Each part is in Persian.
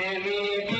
Devi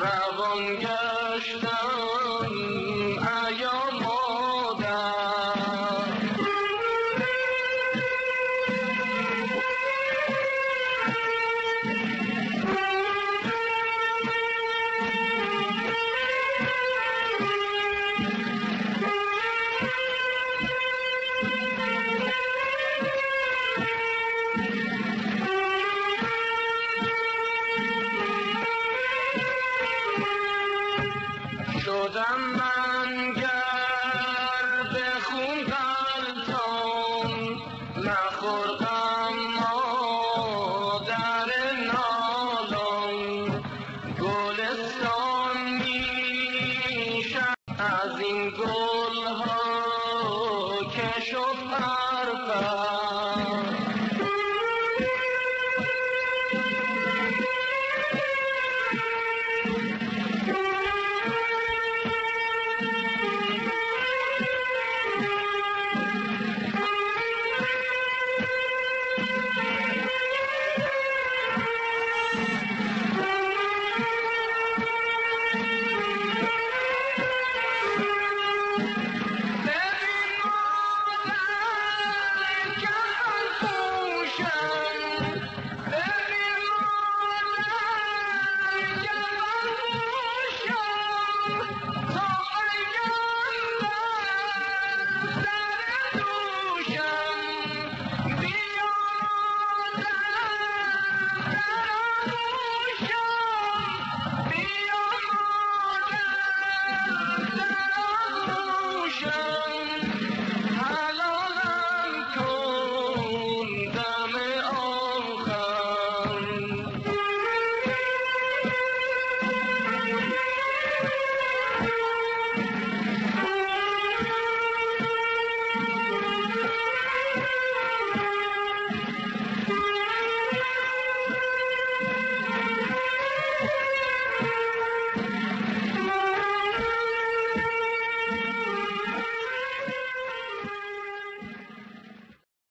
روان گشتم. شدم به خون نخور Bye.